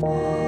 Bye.